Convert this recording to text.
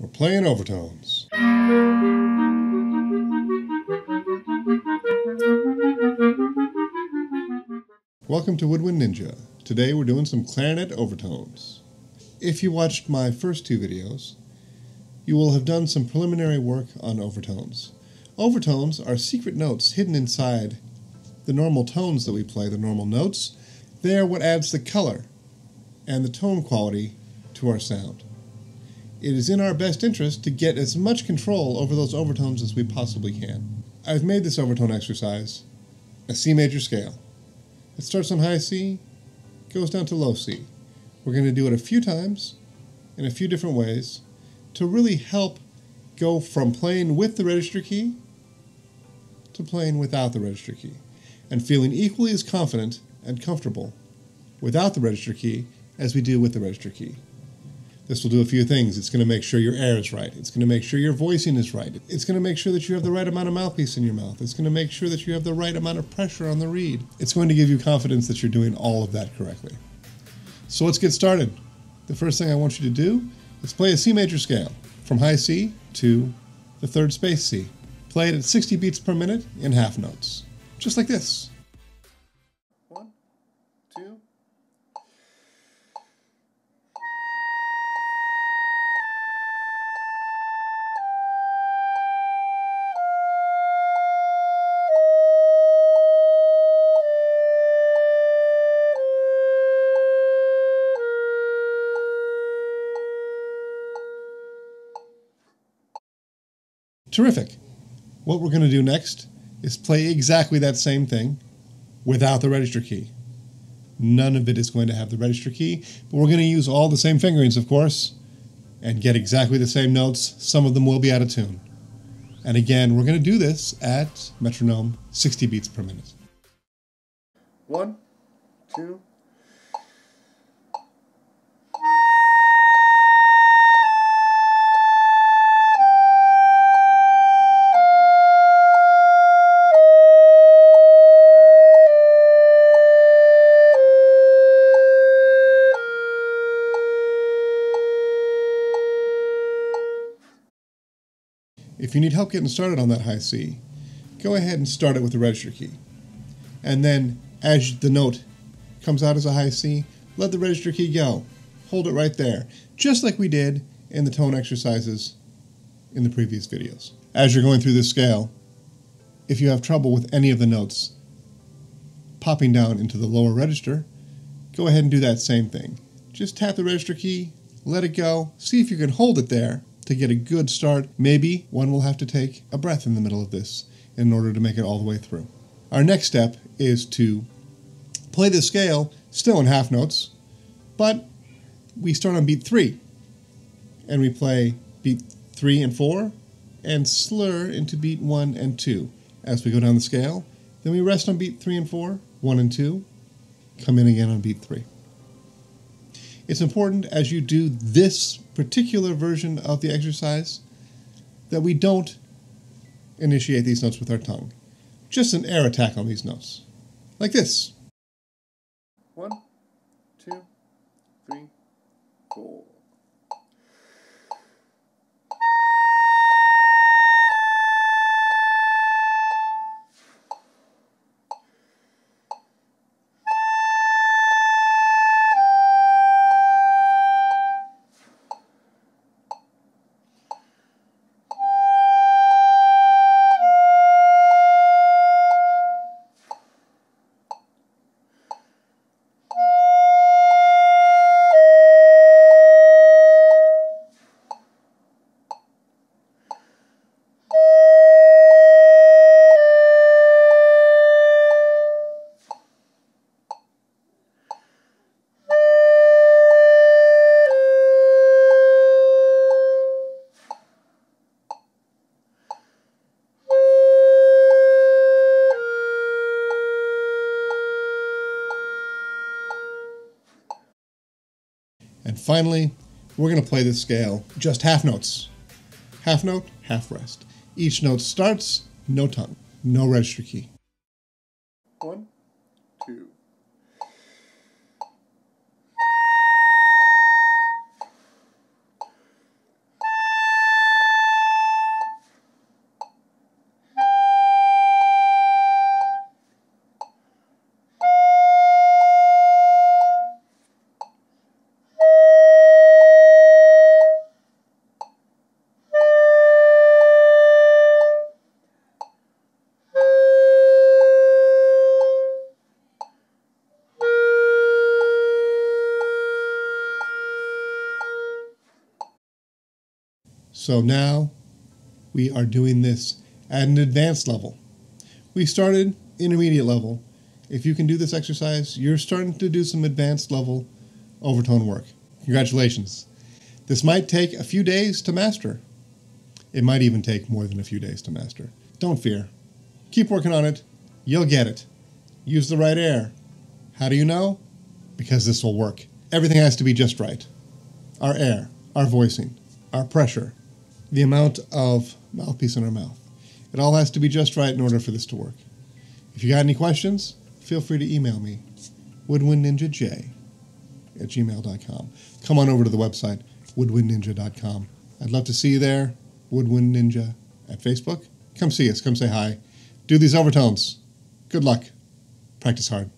We're playing overtones. Welcome to Woodwind Ninja. Today we're doing some clarinet overtones. If you watched my first two videos, you will have done some preliminary work on overtones. Overtones are secret notes hidden inside the normal tones that we play, the normal notes. They are what adds the color and the tone quality to our sound. It is in our best interest to get as much control over those overtones as we possibly can. I've made this overtone exercise a C major scale. It starts on high C, goes down to low C. We're going to do it a few times in a few different ways to really help go from playing with the register key to playing without the register key and feeling equally as confident and comfortable without the register key as we do with the register key. This will do a few things. It's going to make sure your air is right. It's going to make sure your voicing is right. It's going to make sure that you have the right amount of mouthpiece in your mouth. It's going to make sure that you have the right amount of pressure on the reed. It's going to give you confidence that you're doing all of that correctly. So let's get started. The first thing I want you to do is play a C major scale from high C to the third space C. Play it at 60 beats per minute in half notes, just like this. Terrific. What we're going to do next is play exactly that same thing without the register key. None of it is going to have the register key, but we're going to use all the same fingerings, of course, and get exactly the same notes. Some of them will be out of tune. And again, we're going to do this at metronome 60 beats per minute. One, two, If you need help getting started on that high C, go ahead and start it with the register key. And then, as the note comes out as a high C, let the register key go. Hold it right there, just like we did in the tone exercises in the previous videos. As you're going through this scale, if you have trouble with any of the notes popping down into the lower register, go ahead and do that same thing. Just tap the register key, let it go, see if you can hold it there, to get a good start, maybe one will have to take a breath in the middle of this in order to make it all the way through. Our next step is to play the scale still in half notes, but we start on beat three and we play beat three and four and slur into beat one and two as we go down the scale. Then we rest on beat three and four, one and two, come in again on beat three. It's important as you do this particular version of the exercise that we don't initiate these notes with our tongue. Just an air attack on these notes. Like this. One, two, three, four. And finally, we're going to play this scale just half notes. Half note, half rest. Each note starts, no tongue, no register key. One, two. So now we are doing this at an advanced level. We started intermediate level. If you can do this exercise, you're starting to do some advanced level overtone work. Congratulations. This might take a few days to master. It might even take more than a few days to master. Don't fear. Keep working on it. You'll get it. Use the right air. How do you know? Because this will work. Everything has to be just right. Our air, our voicing, our pressure, the amount of mouthpiece in our mouth. It all has to be just right in order for this to work. If you got any questions, feel free to email me, woodwindninjaj at gmail.com. Come on over to the website, woodwindninja.com. I'd love to see you there, Woodwind Ninja at Facebook. Come see us, come say hi. Do these overtones. Good luck. Practice hard.